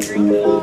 drinking.